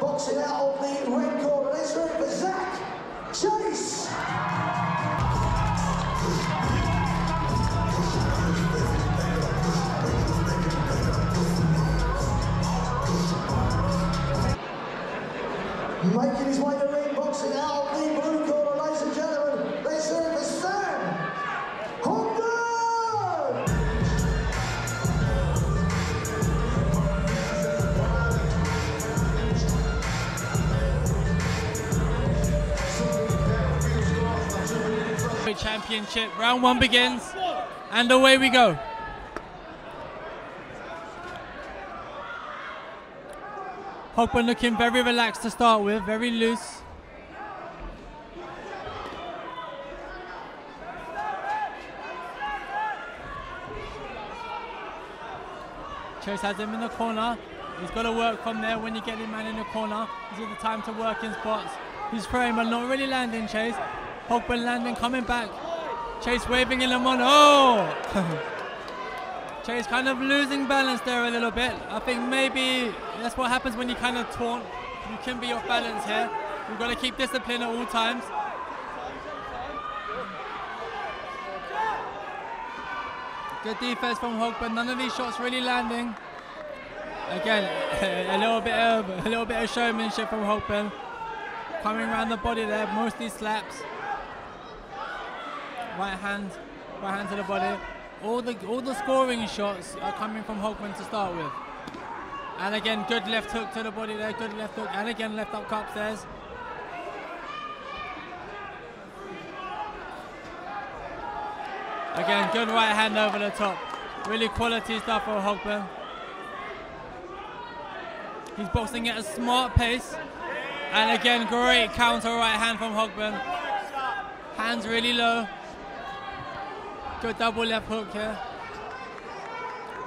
boxing out of the red corner. Let's hear it for Zach Chase. Making his way to the ring, boxing out Championship. Round one begins, and away we go. Hogben looking very relaxed to start with, very loose. Chase has him in the corner. He's got to work from there when you get him man in the corner. This is the time to work in spots. He's throwing but not really landing, Chase. Hogben landing, coming back. Chase waving in the on. Oh! Chase kind of losing balance there a little bit. I think maybe that's what happens when you kind of taunt. You can be off balance here. You've got to keep discipline at all times. Good defense from Hogben. None of these shots really landing. Again, a little bit of a little bit of showmanship from Hogben. Coming around the body there, mostly slaps. Right hand, right hand to the body. All the all the scoring shots are coming from Hogben to start with. And again, good left hook to the body there, good left hook, and again left up upstairs. Again, good right hand over the top. Really quality stuff for Hogben. He's boxing at a smart pace. And again, great counter right hand from Hogben. Hands really low. Good double left hook here.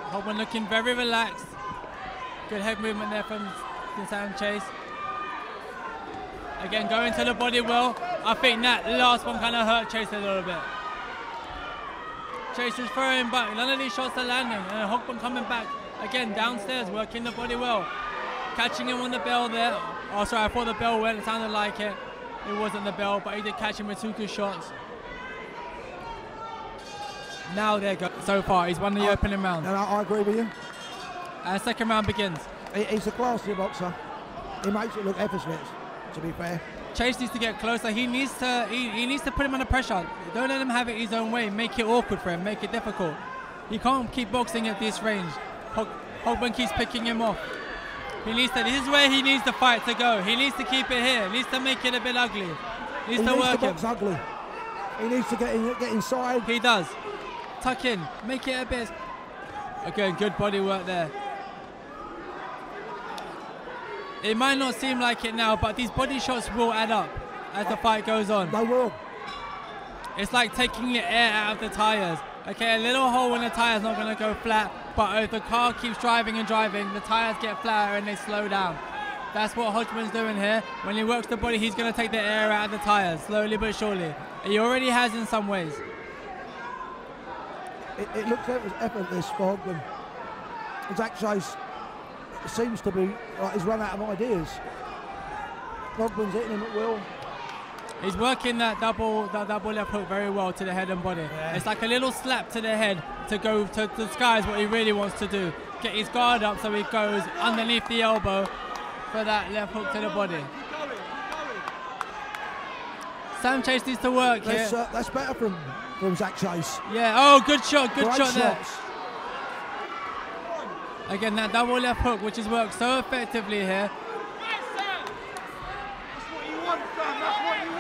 Hogben looking very relaxed. Good head movement there from Sam Chase. Again, going to the body well. I think that last one kind of hurt Chase a little bit. Chase is throwing back. None of these shots are landing. And Hogben coming back. Again, downstairs, working the body well. Catching him on the bell there. Oh, sorry, I thought the bell went. It sounded like it. It wasn't the bell, but he did catch him with two good shots. Now there go. So far, he's won the opening round. And I, I agree with you. And second round begins. He, he's a classy boxer. He makes it look effortless, to be fair. Chase needs to get closer. He needs to he, he needs to put him under pressure. Don't let him have it his own way. Make it awkward for him. Make it difficult. He can't keep boxing at this range. Hog, Hogben keeps picking him off. He needs to. This is where he needs the fight to go. He needs to keep it here. He needs to make it a bit ugly. He needs he to needs work to him. ugly. He needs to get in, get inside. He does. Tuck in. Make it a bit. Again, good body work there. It might not seem like it now, but these body shots will add up as the fight goes on. They will. It's like taking the air out of the tires. Okay, a little hole in the tire's not going to go flat, but if the car keeps driving and driving, the tires get flatter and they slow down. That's what Hogben's doing here. When he works the body, he's going to take the air out of the tires, slowly but surely. He already has in some ways. It, it looks effort- effortless for Hogben. Zach Chase seems to be like he's run out of ideas. Hogben's hitting him at will. He's working that double that double left hook very well to the head and body. It's like a little slap to the head to go to disguise what he really wants to do. Get his guard up so he goes underneath the elbow for that left hook to the body. Sam Chase needs to work here. That's, uh, that's better from, from Zach Chase. Yeah, oh, good shot, good Great shot there. Again, that double left hook, which has worked so effectively here.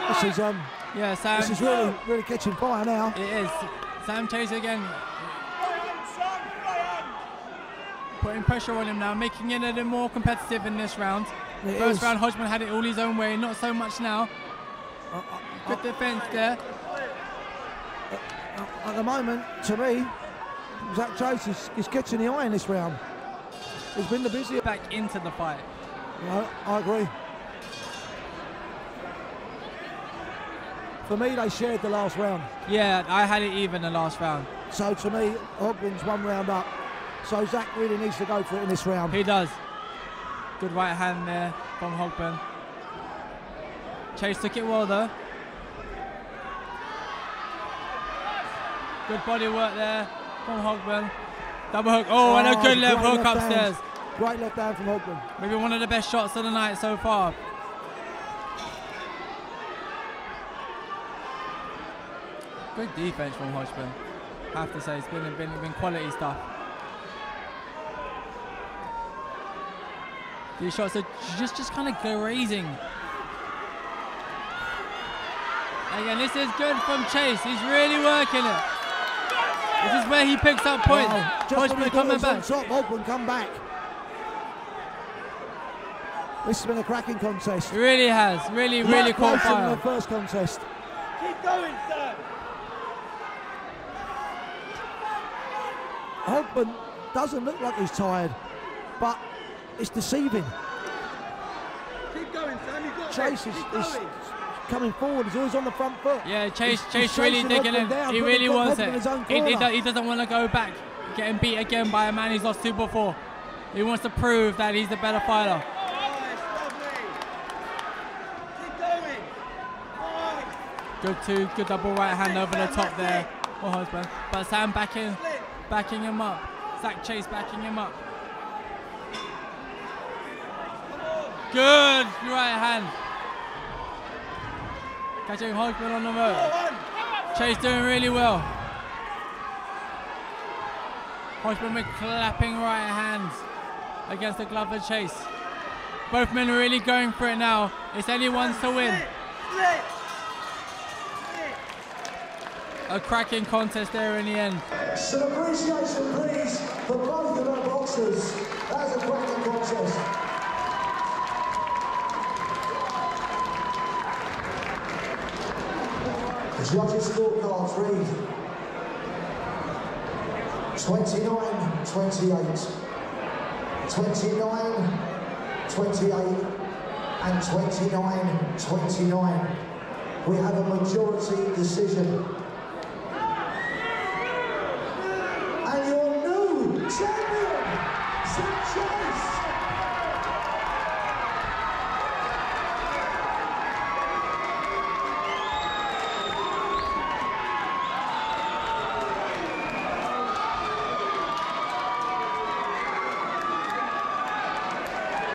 This is um, Yeah, Sam. this is really really catching fire now. It is. Sam Chase again. Putting pressure on him now, making it a little more competitive in this round. It First is. round, Hogben had it all his own way, not so much now. Good defense there. At the moment, to me, Zach Chase is, is catching the eye in this round. He's been the busiest. Back into the fight. No, I agree. For me, they shared the last round. Yeah, I had it even the last round. So to me, Hogben's one round up. So Zach really needs to go for it in this round. He does. Good right hand there from Hogben. Chase took it well though. Good body work there from Hogben. Double hook. Oh, and a ah, good left great hook left upstairs. hand. Great left hand from Hogben. Maybe one of the best shots of the night so far. Good defense from Hogben. Have to say, it's been been, been quality stuff. These shots are just just kind of grazing. Again, this is good from Chase. He's really working it. This is where he picks up points. Wow, just when Hogben coming he was on back. top, Hogben come back. This has been a cracking contest. It really has. Really, really Much caught closer than fire. the first contest. Keep going, sir. Hogben doesn't look like he's tired, but it's deceiving. Keep going, Sam. You've got Chase is, Keep is going. Coming forward. He's always on the front foot. Yeah, Chase, He's- Chase he's really digging in. down, he really wants it. He, he, he doesn't want to go back, getting beat again by a man he's lost to before. He wants to prove that he's the better fighter. Nice, lovely. Keep going. Nice. Good two, good double right hand over the top there oh, for Husband. But Sam backing, backing him up. Zach Chase backing him up. Good right hand. Catching Husband on the. One. Chase doing really well. Hogben with clapping right hands against the glove of Chase. Both men really going for it now. It's anyone's to win. A cracking contest there in the end. Some appreciation, please, for both of our boxers. That was a cracking contest. Judges' scorecards read 29 28, 29 28, and 29 29. We have a majority decision.